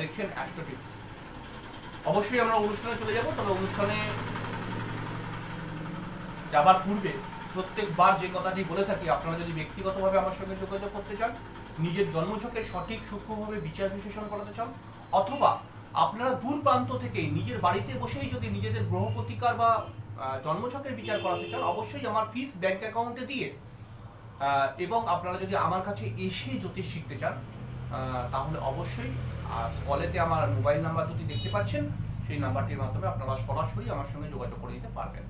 দেখছেন অ্যাস্ট্রোটিভ অবশ্যই আমরা অনুষ্ঠানে চলে যাব, তবে অনুষ্ঠানে যাবার পূর্বে প্রত্যেকবার যে কথাটি বলে থাকি, আপনারা যদি ব্যক্তিগতভাবে আমার সঙ্গে যোগাযোগ করতে চান, নিজের জন্মছকের সঠিক সূক্ষ্মভাবে বিচার বিশ্লেষণ করাতে চান, অথবা আপনারা দূর প্রান্ত থেকে নিজের বাড়িতে বসেই যদি নিজেদের গ্রহ প্রতিকার বা জন্মছকের বিচার করাতে চান, অবশ্যই আমার ফিস ব্যাংক অ্যাকাউন্টে দিয়ে এবং আপনারা যদি আমার কাছে এসে জ্যোতিষ শিখতে চান তাহলে অবশ্যই স্কলেতে আমার মোবাইল নাম্বার দুটি দেখতে পাচ্ছেন, সেই নাম্বারটির মাধ্যমে আপনারা সরাসরি আমার সঙ্গে যোগাযোগ করে নিতে পারবেন।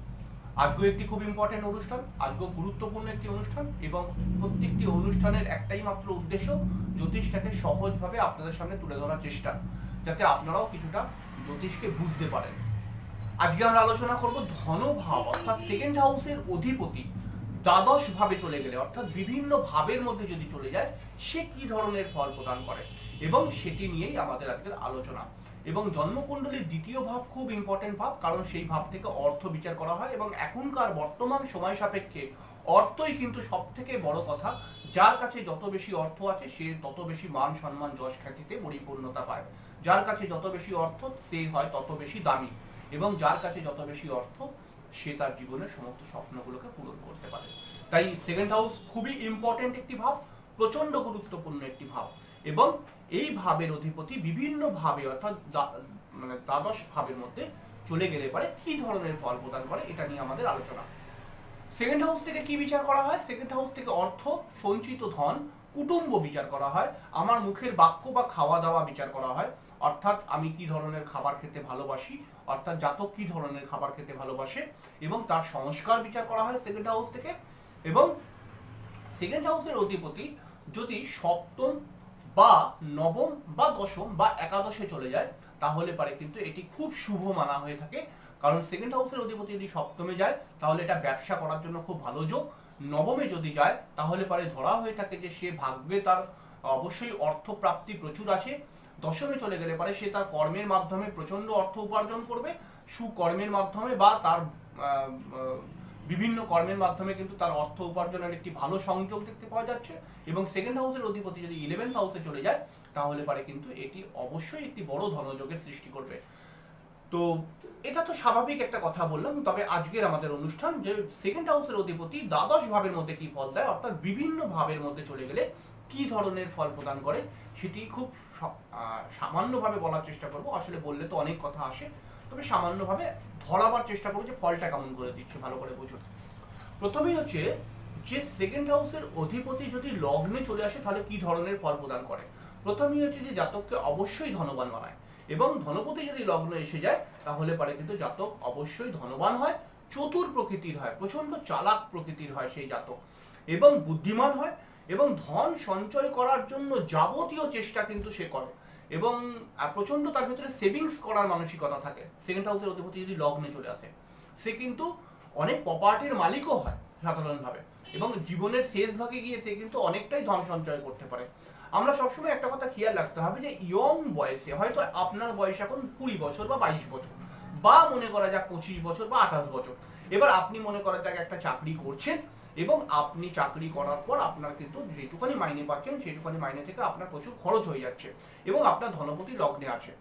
আজকেও একটি খুব ইম্পর্টেন্ট অনুষ্ঠান, আজকেও গুরুত্বপূর্ণ একটি অনুষ্ঠান এবং প্রত্যেকটি অনুষ্ঠানের একটাই মাত্র উদ্দেশ্য জ্যোতিষটাকে সহজভাবে আপনাদের সামনে তুলে ধরার চেষ্টা, যাতে আপনারাও কিছুটা জ্যোতিষকে বুঝতে পারেন। আজকে আমরা আলোচনা করব ধনভাব, অর্থাৎ সেকেন্ড হাউসের অধিপতি দ্বাদশ ভাবে চলে গেলে, অর্থাৎ বিভিন্ন ভাবের মধ্যে যদি চলে যায়, সে কি ধরনের ফল প্রদান করে? এবং সেটি নিয়েই আমাদের আজকের আলোচনা। এবং জন্মকুণ্ডলীর দ্বিতীয় ভাব খুব ইম্পর্টেন্ট ভাব, কারণ সেই ভাব থেকে অর্থ বিচার করা হয় এবং এখনকার বর্তমান সময় সাপেক্ষে অর্থই কিন্তু সব থেকে বড় কথা। যার কাছে যত বেশি অর্থ আছে, সে তত বেশি মান, সম্মান, যশ খ্যাতিতে পরিপূর্ণতা পায়। যার কাছে যত বেশি অর্থ, সে হয় তত বেশি দামি। এবং যার কাছে যত বেশি অর্থ, সে তার জীবনের সমস্ত স্বপ্নগুলোকে পূরণ করতে পারে। তাই সেকেন্ড হাউস খুবই ইম্পর্টেন্ট একটি ভাব প্রচণ্ড গুরুত্বপূর্ণ একটি ভাব। এবং এই ভাবের অধিপতি বিভিন্ন ভাবে, অর্থাৎ মানে দ্বাদশ ভাবের মধ্যে চলে গেলে পারে কি ধরনের ফল প্রদান করে, এটা নিয়ে আমাদের আলোচনা। সেকেন্ড হাউস থেকে কি বিচার করা হয়? সেকেন্ড হাউস থেকে অর্থ, সঞ্চিত ধন, কুটুম্ব বিচার করা হয়। আমার মুখের বাক্য বা খাওয়া দাওয়া বিচার করা হয়। অর্থাৎ আমি কি ধরনের খাবার খেতে ভালোবাসি? অর্থাৎ জাতক কি ধরনের খাবার খেতে ভালোবাসে? এবং তার সংস্কার বিচার করা হয় সেকেন্ড হাউস থেকে। এবং সেকেন্ড হাউসের অধিপতি যদি সপ্তম বা নবম বা দশম বা একাদশে চলে যায়, তাহলে পারে কিন্তু এটি খুব শুভ মানা হয়ে থাকে। কারণ সেকেন্ড হাউসের অধিপতি যদি সপ্তমে যায়, তাহলে এটা ব্যবসা করার জন্য খুব ভালো যোগ। নবমে যদি যায়, তাহলে পারে ধরা হয়ে থাকে যে সে ভাগ্যে তার অবশ্যই অর্থ প্রাপ্তি প্রচুর আসে দশমে চলে গেলে পারে সে তার কর্মের মাধ্যমে প্রচণ্ড অর্থ উপার্জন করবে, সুকর্মের মাধ্যমে বা তার বিভিন্ন কর্মের মাধ্যমে কিন্তু তার অর্থ উপার্জনের একটি ভালো সংযোগ দেখতে পাওয়া যাচ্ছে এবং সেকেন্ড হাউসের অধিপতি যদি ইলেভেন্থ হাউসে চলে যায়, তাহলে পারে কিন্তু এটি অবশ্যই একটি বড় ধনযোগের সৃষ্টি করবে। তো এটা তো স্বাভাবিক একটা কথা বললাম, তবে আজকের আমাদের অনুষ্ঠান যে সেকেন্ড হাউসের অধিপতি দ্বাদশ ভাবের মধ্যে কি ফল দেয়, অর্থাৎ বিভিন্ন ভাবের মধ্যে চলে গেলে কি ধরনের ফল প্রদান করে, সেটি খুব সামান্যভাবে বলার চেষ্টা করব। আসলে বললে তো অনেক কথা আসে। তবে সামান্যভাবে ধরাবার চেষ্টা করব যে ফলটা কেমন করে দিচ্ছে, ভালো করে বুঝুন প্রথমেই হচ্ছে যে সেকেন্ড হাউসের অধিপতি যদি লগ্নে চলে আসে, তাহলে কি ধরনের ফল প্রদান করে? প্রথমেই হচ্ছে যে জাতককে অবশ্যই ধনবান বানায়। এবং ধনপতি যদি লগ্ন এসে যায়, তাহলে পারে কিন্তু জাতক অবশ্যই ধনবান হয়, চতুর প্রকৃতির হয় প্রচণ্ড চালাক প্রকৃতির হয় সেই জাতক। এবং বুদ্ধিমান হয়, এবং ধন সঞ্চয় করার জন্য যাবতীয় চেষ্টা কিন্তু সে করে। এবং আহ, প্রচণ্ড তার ভিতরে সেভিংস করার মানসিকতা থাকে। সেকেন্ড হাউসের অধিপতি যদি লগ্নে চলে আসে সে কিন্তু অনেক প্রপার্টির মালিকও হয় সাধারণভাবে। এবং জীবনের শেষ ভাগে গিয়ে সে কিন্তু অনেকটাই ধন সঞ্চয় করতে পারে। আমরা সবসময় একটা কথা খেয়াল রাখতে হবে যে ইয়ং বয়সে হয়তো আপনার বয়স এখন কুড়ি বছর বা বাইশ বছর বা মনে করা যাক পঁচিশ বছর বা আঠাশ বছর এবার আপনি মনে করা যাক একটা চাকরি করছেন এবং আপনি চাকরি করার পর আপনার কিন্তু যেটুখানি মাইনে পাচ্ছেন সেটুখানি মাইনে থেকে আপনার প্রচুর খরচ হয়ে যাচ্ছে এবং আপনার ধনপতি লগ্নে আছে।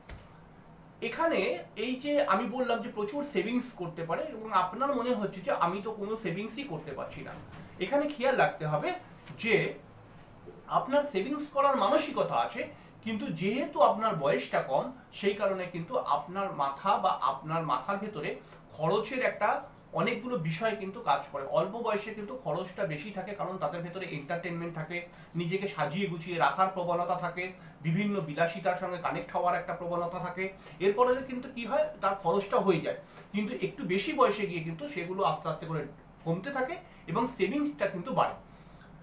এখানে এই যে আমি বললাম যে প্রচুর সেভিংস করতে পারে এবং আপনার মনে হচ্ছে যে আমি তো কোনো সেভিংসই করতে পারছি না। এখানে খেয়াল রাখতে হবে যে আপনার সেভিংস করার মানসিকতা আছে, কিন্তু যেহেতু আপনার বয়সটা কম, সেই কারণে কিন্তু আপনার মাথা বা আপনার মাথার ভেতরে খরচের একটা অনেকগুলো বিষয় কিন্তু কাজ করে। অল্প বয়সে কিন্তু খরচটা বেশি থাকে কারণ তাদের ভেতরে এন্টারটেনমেন্ট থাকে, নিজেকে সাজিয়ে গুছিয়ে রাখার প্রবণতা থাকে, বিভিন্ন বিলাসিতার সঙ্গে কানেক্ট হওয়ার একটা প্রবণতা থাকে। এরপরে কিন্তু কি হয়, তার খরচটা হয়ে যায়। কিন্তু একটু বেশি বয়সে গিয়ে কিন্তু সেগুলো আস্তে আস্তে করে কমতে থাকে এবং সেভিংসটা কিন্তু বাড়ে।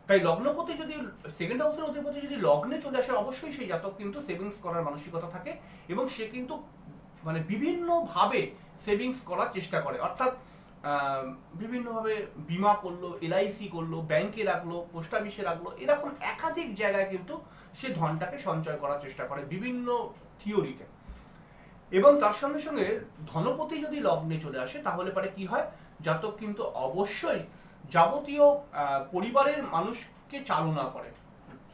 তাই লগ্নপতি যদি সেকেন্ড হাউসের অধিপতি যদি লগ্নে চলে আসে, অবশ্যই সেই জাতক কিন্তু সেভিংস করার মানসিকতা থাকে এবং সে কিন্তু মানে বিভিন্নভাবে সেভিংস করার চেষ্টা করে। অর্থাৎ বিভিন্নভাবে বিমা করল এলআইসি করল ব্যাংকে রাখল পোস্ট অফিসে রাখল, এরকম একাধিক জায়গায় কিন্তু সে ধনটাকে সঞ্চয় করার চেষ্টা করে বিভিন্ন থিওরিতে এবং তার সঙ্গে সঙ্গে ধনপতি যদি লগ্নে চলে আসে, তাহলে পরে কি হয়? জাতক কিন্তু অবশ্যই যাবতীয় পরিবারের মানুষকে চালনা করে।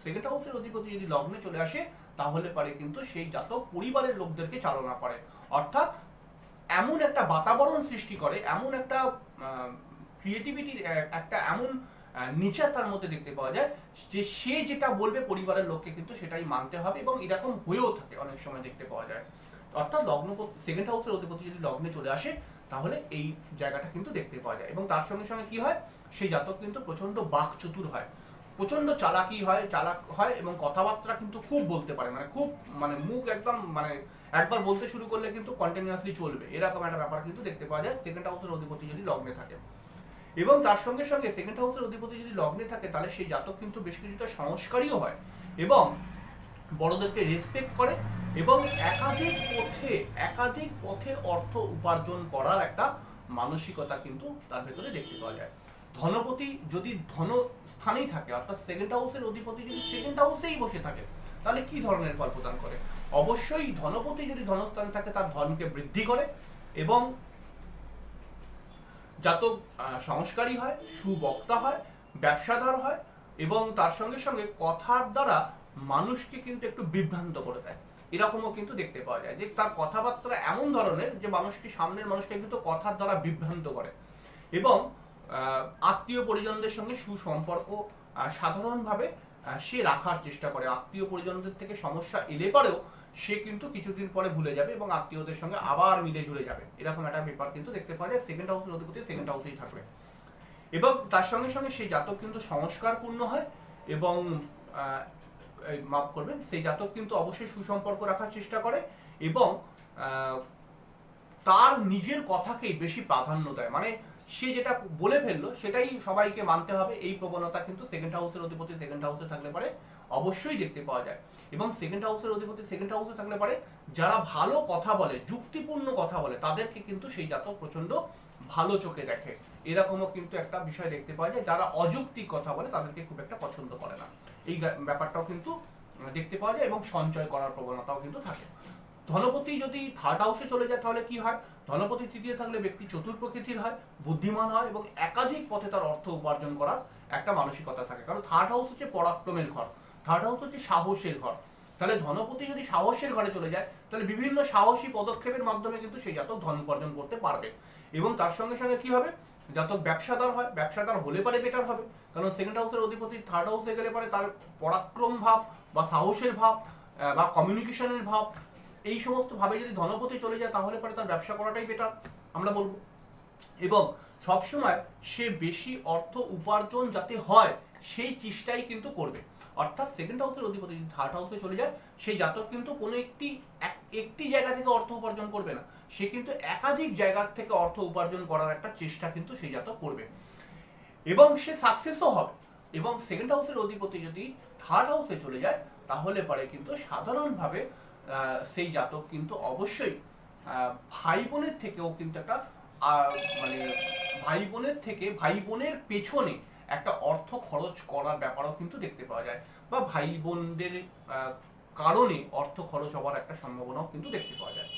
সেকেন্ড হাউসের অধিপতি যদি লগ্নে চলে আসে, তাহলে পারে কিন্তু সেই জাতক পরিবারের লোকদেরকে চালনা করে। অর্থাৎ এমন একটা বাতাবরণ সৃষ্টি করে, এমন একটা ক্রিয়েটিভিটির একটা এমন নিচার তার মধ্যে দেখতে পাওয়া যায় যে সে যেটা বলবে পরিবারের লোককে কিন্তু সেটাই মানতে হবে এবং এরকম হয়েও থাকে অনেক সময় দেখতে পাওয়া যায়। অর্থাৎ লগ্ন সেকেন্ড হাউসের অধিপতি যদি লগ্নে চলে আসে, তাহলে এই জায়গাটা কিন্তু দেখতে পাওয়া যায় এবং তার সঙ্গে সঙ্গে কি হয়? সেই জাতক কিন্তু প্রচণ্ড বাকচতুর হয়। প্রচণ্ড চালাকি হয়, চালাক হয় এবং কথাবার্তা কিন্তু খুব বলতে পারে মানে খুব মানে মুখ একদম মানে একবার বলতে শুরু করলে কিন্তু কন্টিনিউয়াসলি চলবে। এরকম একটা ব্যাপার কিন্তু দেখতে পাওয়া যায় সেকেন্ড হাউসের অধিপতি যদি লগ্নে থাকে। এবং তার সঙ্গে সঙ্গে সেকেন্ড হাউসের অধিপতি যদি লগ্নে থাকে, তাহলে সেই জাতক কিন্তু বেশ কিছুটা সংস্কারীও হয় এবং বড়দেরকে রেসপেক্ট করে এবং একাধিক পথে একাধিক পথে অর্থ উপার্জন করার একটা মানসিকতা কিন্তু তার ভেতরে দেখতে পাওয়া যায়। ধনপতি যদি ধন স্থানেই থাকে, অর্থাৎ সেকেন্ড হাউসের অধিপতি যদি সেকেন্ড হাউসেই বসে থাকে, তাহলে কি ধরনের ফল প্রদান করে? অবশ্যই ধনপতি যদি ধনস্থান থাকে, তার ধনকে বৃদ্ধি করে এবং জাতক সংস্কারী হয়, সুবক্তা হয়, ব্যবসাদার হয় এবং তার সঙ্গে সঙ্গে কথার দ্বারা মানুষকে কিন্তু একটু বিভ্রান্ত করে দেয়। এরকমও কিন্তু দেখতে পাওয়া যায় যে তার কথাবার্তা এমন ধরনের যে মানুষকে, সামনের মানুষকে কিন্তু কথার দ্বারা বিভ্রান্ত করে এবং আত্মীয় পরিজনদের সঙ্গে সুসম্পর্ক সাধারণভাবে সে রাখার চেষ্টা করে। আত্মীয় পরিজনদের থেকে সমস্যা এলে পরেও সে কিন্তু কিছুদিন পরে ভুলে যাবে এবং আত্মীয়দের সঙ্গে আবার মিলে ঝুলে যাবে। এরকম একটা ব্যাপার কিন্তু দেখতে যায় সেকেন্ড হাউসের অধিপতি সেকেন্ড হাউসেই থাকবে। এবং তার সঙ্গে সঙ্গে সেই জাতক কিন্তু সংস্কারপূর্ণ হয় এবং মাফ করবেন, সেই জাতক কিন্তু অবশ্যই সুসম্পর্ক রাখার চেষ্টা করে এবং তার নিজের কথাকেই বেশি প্রাধান্য দেয়। মানে সে যেটা বলে ফেলল, সেটাই সবাইকে মানতে হবে। এই প্রবণতা কিন্তু সেকেন্ড হাউসের অধিপতি সেকেন্ড হাউসে থাকলে পারে অবশ্যই দেখতে পাওয়া যায়। এবং সেকেন্ড হাউসের অধিপতি সেকেন্ড হাউসে থাকলে পারে যারা ভালো কথা বলে, যুক্তিপূর্ণ কথা বলে, তাদেরকে কিন্তু সেই জাতক প্রচণ্ড ভালো চোখে দেখে। এরকমও কিন্তু একটা বিষয় দেখতে পাওয়া যায়। যারা অযৌক্তিক কথা বলে, তাদেরকে খুব একটা পছন্দ করে না। এই ব্যাপারটাও কিন্তু দেখতে পাওয়া যায় এবং সঞ্চয় করার প্রবণতাও কিন্তু থাকে। ধনপতি যদি থার্ড হাউসে চলে যায়, তাহলে কি হয়? ধনপতি তৃতীয় থাকলে ব্যক্তি চতুর প্রকৃতির হয়, বুদ্ধিমান হয় এবং একাধিক পথে তার অর্থ উপার্জন করার একটা মানসিকতা থাকে। কারণ থার্ড হাউস হচ্ছে পরাক্রমের ঘর। থার্ড হাউস হচ্ছে সাহসের ঘর। তাহলে ধনপতি যদি সাহসের ঘরে চলে যায়, তাহলে বিভিন্ন সাহসী পদক্ষেপের মাধ্যমে কিন্তু সেই জাতক ধন উপার্জন করতে পারবে। এবং তার সঙ্গে সঙ্গে কি হবে? জাতক ব্যবসাদার হয়। ব্যবসাদার হলে পারে বেটার হবে। কারণ সেকেন্ড হাউসের অধিপতি থার্ড হাউসে গেলে পারে তার পরাক্রম ভাব বা সাহসের ভাব বা কমিউনিকেশনের ভাব এই সমস্ত ভাবে যদি ধনপতি চলে যায়, তাহলে পরে তার ব্যবসা করাটাই বেটার আমরা বলব। এবং সবসময় সে বেশি অর্থ উপার্জন যাতে হয়, সেই চেষ্টাই কিন্তু করবে। অর্থাৎ সেকেন্ড হাউসের অধিপতি, যদি থার্ড হাউসে চলে যায় সেই জাতক কিন্তু কোনো একটি একটি জায়গা থেকে অর্থ উপার্জন করবে না। সে কিন্তু একাধিক জায়গা থেকে অর্থ উপার্জন করার একটা চেষ্টা কিন্তু সেই জাতক করবে। এবং সে সাকসেসও হবে। এবং সেকেন্ড হাউসের অধিপতি যদি থার্ড হাউসে চলে যায়, তাহলে পরে কিন্তু সাধারণভাবে সেই জাতক কিন্তু অবশ্যই ভাই বোনের থেকেও কিন্তু একটা মানে ভাই বোনের থেকে ভাই বোনের পেছনে একটা অর্থ খরচ করার ব্যাপারও কিন্তু দেখতে পাওয়া যায় বা ভাই বোনদের কারণে অর্থ খরচ হওয়ার একটা সম্ভাবনাও কিন্তু দেখতে পাওয়া যায়।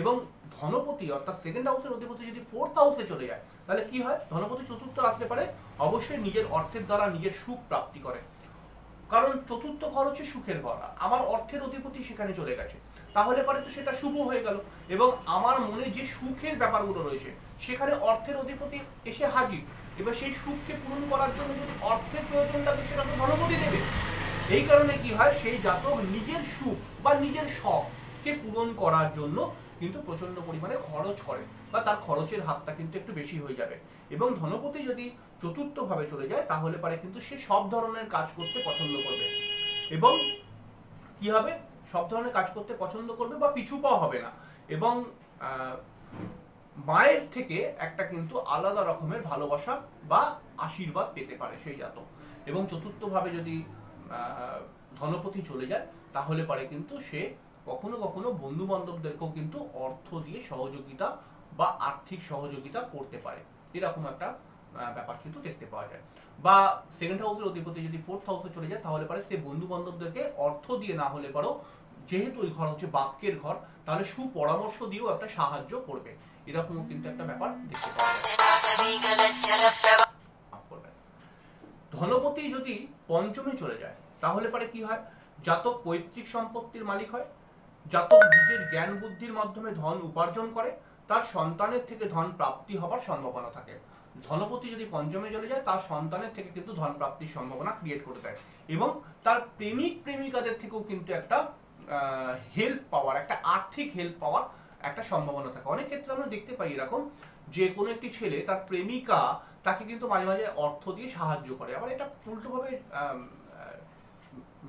এবং ধনপতি অর্থাৎ সেকেন্ড হাউসের অধিপতি যদি ফোর্থ হাউসে চলে যায়, তাহলে কি হয়? ধনপতি চতুর্থ আসতে পারে, অবশ্যই নিজের অর্থের দ্বারা নিজের সুখ প্রাপ্তি করে। কারণ চতুর্থ ঘর হচ্ছে সুখের ঘর। আমার অর্থের অধিপতি সেখানে চলে গেছে। তাহলে পরে তো সেটা শুভ হয়ে গেল। এবং আমার মনে যে সুখের ব্যাপারগুলো রয়েছে, সেখানে অর্থের অধিপতি এসে হাজির। এবার সেই সুখকে পূরণ করার জন্য যদি অর্থের প্রয়োজন থাকে সেটা তো ধনপতি দেবে, এই কারণে কি হয়, সেই জাতক নিজের সুখ বা নিজের শখকে পূরণ করার জন্য কিন্তু প্রচণ্ড পরিমাণে খরচ করে বা তার খরচের হাতটা কিন্তু একটু বেশি হয়ে যাবে। এবং ধনপতি যদি চতুর্থভাবে চলে যায়, তাহলে পারে কিন্তু সে সব ধরনের কাজ করতে পছন্দ করবে। এবং কি হবে? সব ধরনের কাজ করতে পছন্দ করবে বা পিছু পাওয়া হবে না। এবং মায়ের থেকে একটা কিন্তু আলাদা রকমের ভালোবাসা বা আশীর্বাদ পেতে পারে সেই জাতক। এবং চতুর্থভাবে যদি ধনপতি চলে যায়, তাহলে পারে কিন্তু সে কখনো কখনো বন্ধু বান্ধবদেরকেও কিন্তু অর্থ দিয়ে সহযোগিতা বা আর্থিক সহযোগিতা করতে পারে। এরকম একটা ব্যাপার কিন্তু দেখতে পাওয়া যায়। বা সেকেন্ড হাউসের অধিপতি যদি ফোর্থ হাউসে চলে যায়, তাহলে পারে সে বন্ধু বান্ধবদেরকে অর্থ দিয়ে না হলে পারো যেহেতু ওই ঘর হচ্ছে বাক্যের ঘর, তাহলে সুপরামর্শ দিয়েও একটা সাহায্য করবে। এরকমও কিন্তু একটা ব্যাপার দেখতে পাওয়া যায়। ধনপতি যদি পঞ্চমে চলে যায়, তাহলে পরে কি হয়? জাতক পৈতৃক সম্পত্তির মালিক হয়, জাতক নিজের জ্ঞান বুদ্ধির মাধ্যমে ধন উপার্জন করে তার সন্তানের থেকে ধন প্রাপ্তি হবার সম্ভাবনা থাকে। ধনপতি যদি পঞ্চমে চলে যায়, তার সন্তানের থেকে কিন্তু ধন প্রাপ্তির সম্ভাবনা ক্রিয়েট করে দেয় এবং তার প্রেমিক প্রেমিকাদের থেকেও কিন্তু একটা হেল্প পাওয়ার, একটা আর্থিক হেল্প পাওয়ার একটা সম্ভাবনা থাকে। অনেক ক্ষেত্রে আমরা দেখতে পাই এরকম যে কোনো একটি ছেলে তার প্রেমিকা তাকে কিন্তু মাঝে মাঝে অর্থ দিয়ে সাহায্য করে। আবার এটা উল্টোভাবে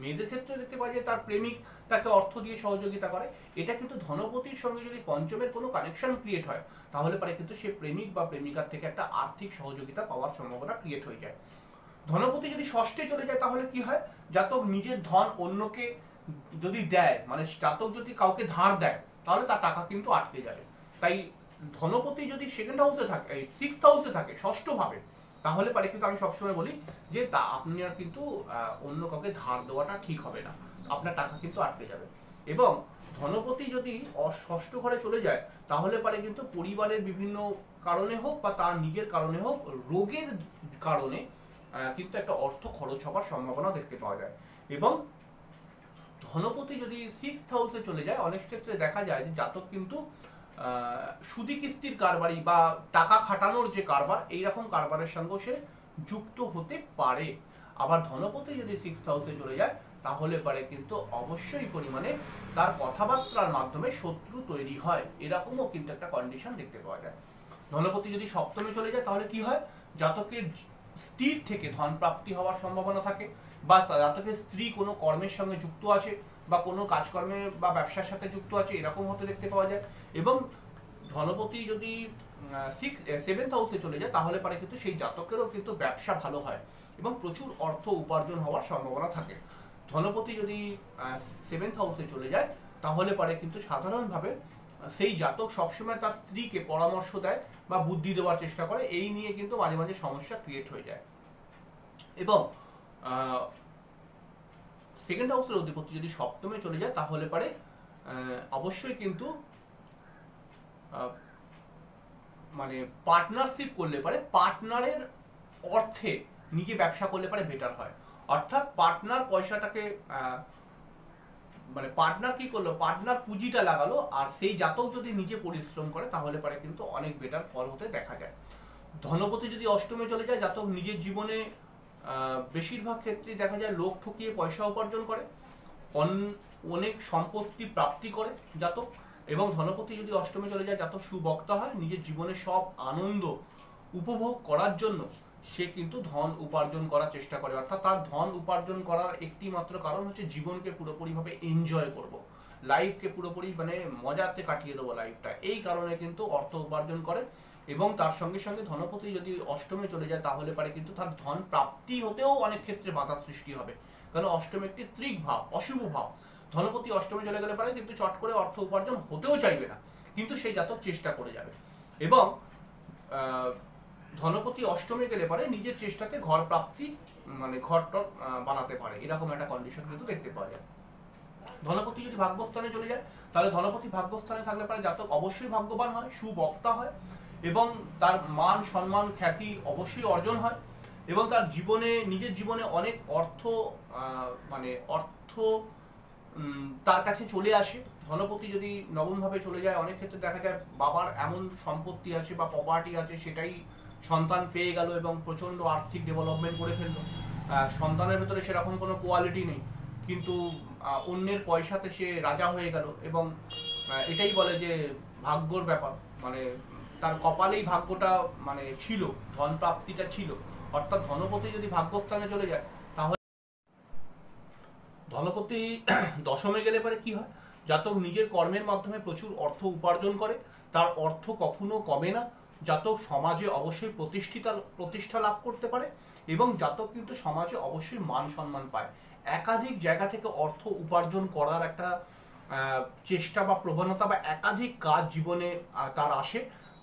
মেয়েদের ক্ষেত্রে দেখতে পাই যে তার প্রেমিক তাকে অর্থ দিয়ে সহযোগিতা করে। এটা কিন্তু ধনপতির সঙ্গে যদি পঞ্চমের কোনো কানেকশন ক্রিয়েট হয়, তাহলে পরে কিন্তু সে প্রেমিক বা প্রেমিকার থেকে একটা আর্থিক সহযোগিতা পাওয়ার সম্ভাবনা ক্রিয়েট হয়ে যায়। ধনপতি যদি ষষ্ঠে চলে যায়, তাহলে কি হয়? জাতক নিজের ধন অন্যকে যদি দেয় মানে জাতক যদি কাউকে ধার দেয়, তাহলে তার টাকা কিন্তু আটকে যাবে। তাই ধনপতি যদি সেকেন্ড হাউসে থাকে সিক্স হাউসে থাকে ষষ্ঠ ভাবে তাহলে পারে কিন্তু আমি সবসময় বলি যে তা আপনি আর কিন্তু অন্য কাউকে ধার দেওয়াটা ঠিক হবে না। আপনার টাকা কিন্তু আটকে যাবে। এবং ধনপতি যদি ষষ্ঠ ঘরে চলে যায়, তাহলে পারে কিন্তু পরিবারের বিভিন্ন কারণে হোক বা তার নিজের কারণে হোক, রোগের কারণে কিন্তু একটা অর্থ খরচ হওয়ার সম্ভাবনা দেখতে পাওয়া যায়। এবং ধনপতি যদি সিক্স হাউসে চলে যায়, অনেক ক্ষেত্রে দেখা যায় যে জাতক কিন্তু সুদি কিস্তির কারবারি বা টাকা খাটানোর যে কারবার, এইরকম কারবারের সঙ্গে সে যুক্ত হতে পারে। আবার ধনপতি যদি সিক্স হাউসে চলে যায় তাহলে পারে, কিন্তু অবশ্যই পরিমাণে তার কথাবার্তার মাধ্যমে শত্রু তৈরি হয়। এরকমও কিন্তু একটা কন্ডিশন দেখতে পাওয়া যায়। ধনপতি যদি সপ্তমে চলে যায়, তাহলে কি হয়? জাতকের স্ত্রীর থেকে ধন প্রাপ্তি হওয়ার সম্ভাবনা থাকে, বা জাতকের স্ত্রী কোনো কর্মের সঙ্গে যুক্ত আছে, বা কোনো কাজকর্মে বা ব্যবসার সাথে যুক্ত আছে, এরকম হতে দেখতে পাওয়া যায়। এবং ধনপতি যদি সিক্স সেভেন্থ হাউসে চলে যায়, তাহলে পারে কিন্তু সেই জাতকেরও কিন্তু ব্যবসা ভালো হয়, এবং প্রচুর অর্থ উপার্জন হওয়ার সম্ভাবনা থাকে। ধনপতি যদি সেভেন্থ হাউসে চলে যায়, তাহলে পারে কিন্তু সাধারণভাবে সেই জাতক সবসময় তার স্ত্রীকে পরামর্শ দেয় বা বুদ্ধি দেওয়ার চেষ্টা করে, এই নিয়ে কিন্তু মাঝে মাঝে সমস্যা ক্রিয়েট হয়ে যায়। এবং সেকেন্ড হাউসের অধিপতি যদি সপ্তমে চলে যায়, তাহলে পারে অবশ্যই কিন্তু মানে পার্টনারশিপ করলে পারে পার্টনারের অর্থে নিজে ব্যবসা করলে পারে বেটার হয়। অর্থাৎ পার্টনার পয়সাটাকে মানে পার্টনার কি করল? পার্টনার পুঁজিটা লাগালো, আর সেই জাতক যদি নিজে পরিশ্রম করে, তাহলে পারে কিন্তু অনেক বেটার ফল হতে দেখা যায়। ধনপতি যদি অষ্টমে চলে যায়, জাতক নিজের জীবনে বেশিরভাগ ক্ষেত্রেই দেখা যায় লোক ঠকিয়ে পয়সা উপার্জন করে, অন- অনেক সম্পত্তি প্রাপ্তি করে জাতক, এবং ধনপতি যদি অষ্টমে চলে যায়, জাতক সুবক্তা হয়, নিজের জীবনে সব আনন্দ উপভোগ করার জন্য। সে কিন্তু ধন উপার্জন করার চেষ্টা করে। অর্থাৎ তার ধন উপার্জন করার একটি মাত্র কারণ হচ্ছে জীবনকে পুরোপুরিভাবে এনজয় করব। লাইফকে পুরোপুরি মানে মজাতে কাটিয়ে দেবো লাইফটা এই কারণে কিন্তু অর্থ উপার্জন করে এবং তার সঙ্গে সঙ্গে ধনপতি যদি অষ্টমে চলে যায়, তাহলে পারে কিন্তু তার ধন প্রাপ্তি হতেও অনেক ক্ষেত্রে বাধা সৃষ্টি হবে। কারণ অষ্টম একটি ত্রিক ভাব, অশুভ ভাব। ধনপতি অষ্টমে চলে গেলে পারে কিন্তু চট করে অর্থ উপার্জন হতেও চাইবে না। কিন্তু সেই জাতক চেষ্টা করে যাবে। এবং ধনপতি অষ্টমে গেলে পারে, নিজের চেষ্টাতে ঘর প্রাপ্তি মানে ঘর টর বানাতে পারে। এরকম একটা কন্ডিশন কিন্তু দেখতে পাওয়া যায়। ধনপতি যদি ভাগ্যস্থানে চলে যায়, তাহলে ধনপতি ভাগ্যস্থানে থাকলে পারে জাতক অবশ্যই ভাগ্যবান হয়, সুবক্তা হয় এবং তার মান, সম্মান, খ্যাতি অবশ্যই অর্জন হয় এবং তার জীবনে, নিজের জীবনে অনেক অর্থ মানে অর্থ তার কাছে চলে আসে। ধনপতি যদি নবমভাবে চলে যায়, অনেক ক্ষেত্রে দেখা যায় বাবার এমন সম্পত্তি আছে বা প্রপার্টি আছে, সেটাই সন্তান পেয়ে গেল এবং প্রচণ্ড আর্থিক ডেভেলপমেন্ট করে ফেলল। সন্তানের ভেতরে সেরকম কোনো কোয়ালিটি নেই। কিন্তু অন্যের পয়সাতে সে রাজা হয়ে গেল এবং এটাই বলে যে ভাগ্যর ব্যাপার। মানে তার কপালেই ভাগ্যটা মানে ছিল, ধন প্রাপ্তিটা ছিল। অর্থাৎ ধনপতি যদি ভাগ্যস্থানে চলে যায়, তাহলে ধনপতি দশমে গেলে পরে কি হয়? জাতক নিজের কর্মের মাধ্যমে প্রচুর অর্থ উপার্জন করে। তার অর্থ কখনো কমে না। জাতক সমাজে অবশ্যই প্রতিষ্ঠিতা, প্রতিষ্ঠা লাভ করতে পারে এবং জাতক কিন্তু সমাজে অবশ্যই মান সম্মান পায়। একাধিক জায়গা থেকে অর্থ উপার্জন করার একটা চেষ্টা বা প্রবণতা বা একাধিক কাজ জীবনে তার আসে।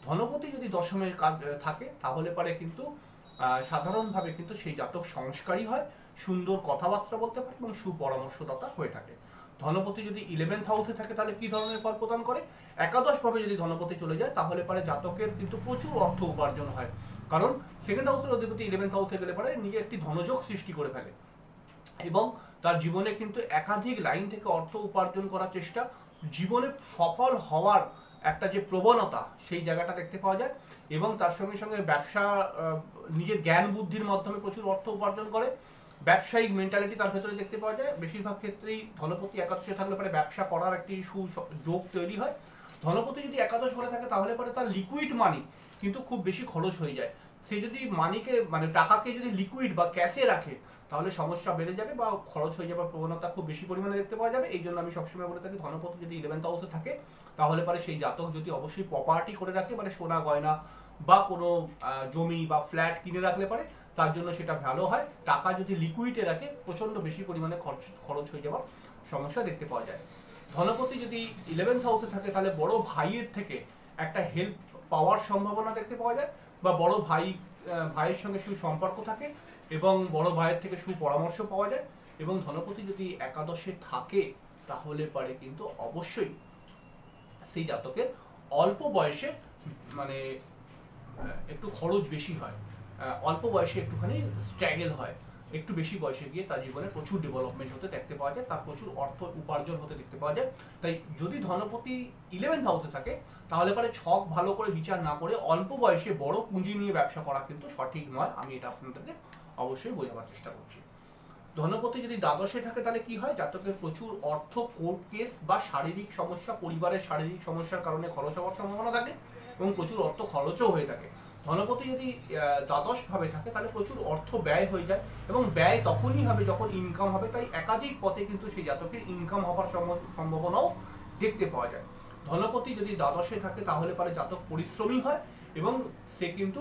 ধনপতি যদি দশমের কাজ থাকে, তাহলে পারে কিন্তু সাধারণভাবে কিন্তু সেই জাতক সংস্কারী হয়, সুন্দর কথাবার্তা বলতে পারে এবং সুপরামর্শদাতা হয়ে থাকে। ধনপতি যদি ইলেভেন্থ হাউসে থাকে, তাহলে কি ধরনের ফল প্রদান করে? একাদশ ভাবে যদি ধনপতি চলে যায়, তাহলে পারে জাতকের কিন্তু প্রচুর অর্থ উপার্জন হয়। কারণ সেকেন্ড হাউসের অধিপতি ইলেভেন্থ হাউসে গেলে পারে, নিজে একটি ধনযোগ সৃষ্টি করে ফেলে। এবং তার জীবনে কিন্তু একাধিক লাইন থেকে অর্থ উপার্জন করার চেষ্টা, জীবনে সফল হওয়ার একটা যে প্রবণতা, সেই জায়গাটা দেখতে পাওয়া যায়। এবং তার সঙ্গে সঙ্গে ব্যবসা নিজের জ্ঞান বুদ্ধির মাধ্যমে প্রচুর অর্থ উপার্জন করে। ব্যবসায়িক মেন্টালিটি তার ভেতরে দেখতে পাওয়া যায়। বেশিরভাগ ক্ষেত্রেই ধনপতি একাদশে থাকলে পরে ব্যবসা করার একটি সুযোগ তৈরি হয়। ধনপতি যদি একাদশ ঘরে থাকে, তাহলে পরে তার লিকুইড মানি কিন্তু খুব বেশি খরচ হয়ে যায়। সে যদি মানিকে মানে টাকাকে যদি লিকুইড বা ক্যাশে রাখে, তাহলে সমস্যা বেড়ে যাবে বা খরচ হয়ে যাবার প্রবণতা খুব বেশি পরিমাণে দেখতে পাওয়া যাবে। এই জন্য আমি সবসময় বলে থাকি, ধনপতি যদি ইলেভেন্থ হাউসে থাকে, তাহলে পরে সেই জাতক যদি অবশ্যই প্রপার্টি করে রাখে মানে সোনা, গয়না বা কোনো জমি বা ফ্ল্যাট কিনে রাখলে পারে তার জন্য সেটা ভালো হয়। টাকা যদি লিকুইডে রাখে প্রচণ্ড বেশি পরিমাণে খরচ খরচ হয়ে যাওয়ার সমস্যা দেখতে পাওয়া যায়। ধনপতি যদি ইলেভেন্থ হাউসে থাকে, তাহলে বড় ভাইয়ের থেকে একটা হেল্প পাওয়ার সম্ভাবনা দেখতে পাওয়া যায় বা বড় ভাই ভাইয়ের সঙ্গে সুসম্পর্ক থাকে এবং বড় ভাইয়ের থেকে সুপরামর্শ পাওয়া যায় এবং ধনপতি যদি একাদশে থাকে, তাহলে পারে কিন্তু অবশ্যই সেই জাতকের অল্প বয়সে মানে একটু খরচ বেশি হয়। অল্প বয়সে একটুখানি স্ট্র্যাগেল হয়। একটু বেশি বয়সে গিয়ে তার জীবনে প্রচুর ডেভেলপমেন্ট হতে দেখতে পাওয়া যায়, তার প্রচুর অর্থ উপার্জন হতে দেখতে পাওয়া যায়। তাই যদি ধনপতি ইলেভেন্থ হাউসে থাকে, তাহলে পরে ছক ভালো করে বিচার না করে অল্প বয়সে বড় পুঁজি নিয়ে ব্যবসা করা কিন্তু সঠিক নয়। আমি এটা আপনাদেরকে অবশ্যই বোঝাবার চেষ্টা করছি। ধনপতি যদি দ্বাদশে থাকে, তাহলে কি হয়? জাতকের প্রচুর অর্থ কোর্ট কেস বা শারীরিক সমস্যা, পরিবারের শারীরিক সমস্যার কারণে খরচ হওয়ার সম্ভাবনা থাকে এবং প্রচুর অর্থ খরচও হয়ে থাকে। ধনপতি যদি দ্বাদশ ভাবে থাকে, তাহলে প্রচুর অর্থ ব্যয় হয়ে যায় এবং ব্যয় তখনই হবে যখন ইনকাম হবে। তাই একাধিক পথে কিন্তু সেই জাতকের ইনকাম হওয়ার সম্ভাবনাও দেখতে পাওয়া যায়। ধনপতি যদি দ্বাদশে থাকে, তাহলে পারে জাতক পরিশ্রমী হয় এবং সে কিন্তু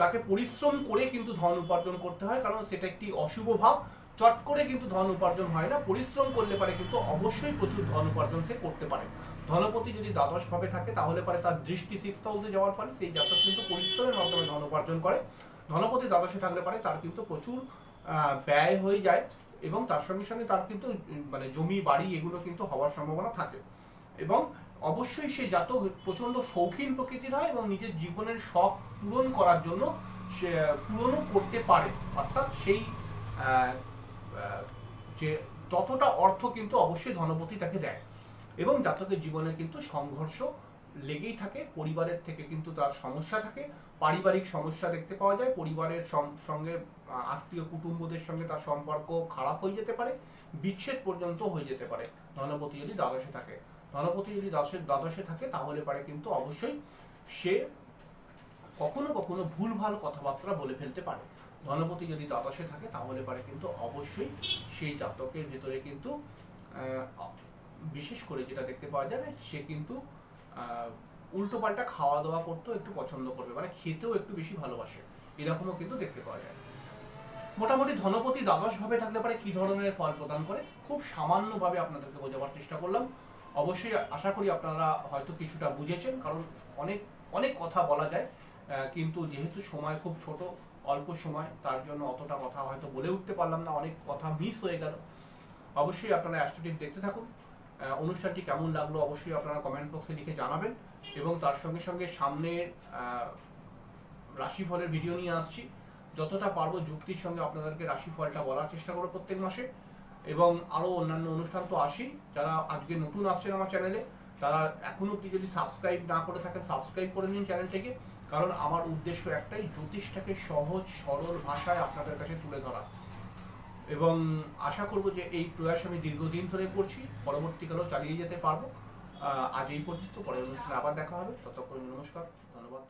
তাকে পরিশ্রম করে কিন্তু ধন উপার্জন করতে হয়, কারণ সেটা একটি অশুভ ভাব। চট করে কিন্তু ধন উপার্জন হয় না, পরিশ্রম করলে পারে কিন্তু অবশ্যই প্রচুর ধন উপার্জন সে করতে পারে। ধনপতি যদি দ্বাদশ ভাবে থাকে, তাহলে পরে তার দৃষ্টি সিক্স হাউসে যাওয়ার ফলে সেই জাতক কিন্তু পরিশ্রমের মাধ্যমে ধন উপার্জন করে। ধনপতি দ্বাদশে থাকলে পারে তার কিন্তু প্রচুর ব্যয় হয়ে যায় এবং তার সঙ্গে সঙ্গে তার কিন্তু মানে জমি, বাড়ি এগুলো কিন্তু হওয়ার সম্ভাবনা থাকে। এবং অবশ্যই সে জাতক প্রচণ্ড শৌখিন প্রকৃতির হয় এবং নিজের জীবনের শখ পূরণ করার জন্য সে, পূরণও করতে পারে। অর্থাৎ সেই যে ততটা অর্থ কিন্তু অবশ্যই ধনপতি তাকে দেয়। এবং জাতকের জীবনে কিন্তু সংঘর্ষ লেগেই থাকে, পরিবারের থেকে কিন্তু তার সমস্যা থাকে, পারিবারিক সমস্যা দেখতে পাওয়া যায়, পরিবারের সঙ্গে আত্মীয় কুটুম্বদের সঙ্গে তার সম্পর্ক খারাপ হয়ে যেতে পারে, বিচ্ছেদ পর্যন্ত হয়ে যেতে পারে। ধনপতি যদি দ্বাদশে থাকে, ধনপতি যদি দ্বাদশে দ্বাদশে থাকে, তাহলে পারে কিন্তু অবশ্যই সে কখনো কখনো ভুলভাল কথাবার্তা বলে ফেলতে পারে। ধনপতি যদি দ্বাদশে থাকে, তাহলে পারে কিন্তু অবশ্যই সেই জাতকের ভেতরে কিন্তু বিশেষ করে যেটা দেখতে পাওয়া যাবে, সে কিন্তু উল্টো পাল্টা খাওয়া দাওয়া করতেও একটু পছন্দ করবে মানে খেতেও একটু বেশি ভালোবাসে। এরকমও কিন্তু দেখতে পাওয়া যায়। মোটামুটি ধনপতি দ্বাদশ ভাবে থাকলে পারে কি ধরনের ফল প্রদান করে? খুব সামান্যভাবে আপনাদেরকে বোঝাবার চেষ্টা করলাম। অবশ্যই আশা করি আপনারা হয়তো কিছুটা বুঝেছেন, কারণ অনেক অনেক কথা বলা যায় কিন্তু যেহেতু সময় খুব ছোট, অল্প সময়, তার জন্য অতটা কথা হয়তো বলে উঠতে পারলাম না, অনেক কথা মিস হয়ে গেল। অবশ্যই আপনারা অ্যাস্ট্রোটিভ দেখতে থাকুন। অনুষ্ঠানটি কেমন লাগল অবশ্যই আপনারা কমেন্ট বক্সে লিখে জানাবেন এবং তার সঙ্গে সঙ্গে সামনের রাশিফলের ভিডিও নিয়ে আসছি। যতটা পারব যুক্তির সঙ্গে আপনাদেরকে রাশিফলটা বলার চেষ্টা করব প্রত্যেক মাসে। এবং আরও অন্যান্য অনুষ্ঠান তো আসি যারা আজকে নতুন আসছেন আমার চ্যানেলে তারা এখনও অব্দি যদি সাবস্ক্রাইব না করে থাকেন সাবস্ক্রাইব করে নিন চ্যানেলটিকে কারণ আমার উদ্দেশ্য একটাই, জ্যোতিষটাকে সহজ, সরল ভাষায় আপনাদের কাছে তুলে ধরা। এবং আশা করব যে এই প্রয়াস আমি দীর্ঘদিন ধরে করছি, পরবর্তীকালেও চালিয়ে যেতে পারব। আজ এই পর্যন্ত, পরের অনুষ্ঠানে আবার দেখা হবে। ততক্ষণ নমস্কার, ধন্যবাদ।